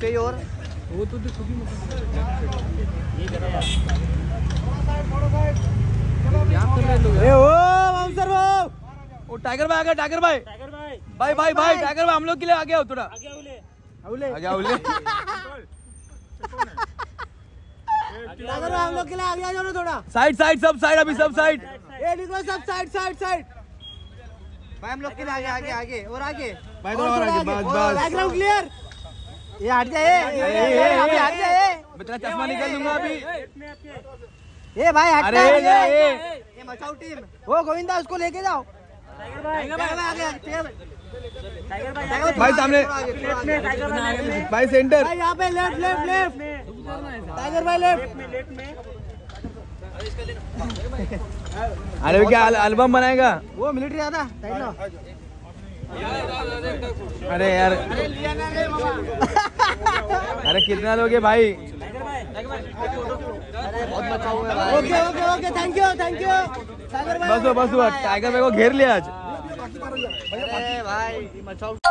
कहीं और? वो तो खुद ही ए ओ बाउंसर वो ओ टाइगर भाई आ गया टाइगर भाई। टाइगर भाई। भाई भाई भाई टाइगर भाई हम लोग के लिए आ गया हो थोड़ा। आगे अबले आ गया बोले अगर हम लोग के लिए आगे आ जाओ ना थोड़ा। साइड साइड सब साइड अभी सब साइड ए निकलो सब साइड साइड साइड भाई हम लोग के लिए आगे आगे आगे और आगे? भाई थोड़ा आगे, बस, बस। बैकग्राउंड क्लियर ये हट जा ए ए, ए, ए, अभी हट जा ए मैं तेरा चश्मा निकाल दूँगा अभी। ए भाई हट अरे जा। ये ये ये मचाओ टीम। ओ गोविंदा उसको लेके जाओ। टाइगर भाई। टाइगर भाई आगे आगे टाइगर भाई सामने। लेफ़्ट में टाइगर भाई सेंटर भाई यहाँ पे लेफ़्ट लेफ़्ट लेफ़्ट। टाइगर भाई लेफ़्ट। में लेफ़्ट में। अरे क्या एल्बम बनाएगा? वो मिलिट्री आता अरे यार। अरे कितना लोग है भाई okay okay okay thank you thank you बस बस टाइगर भाई को घेर लिया आज। भाई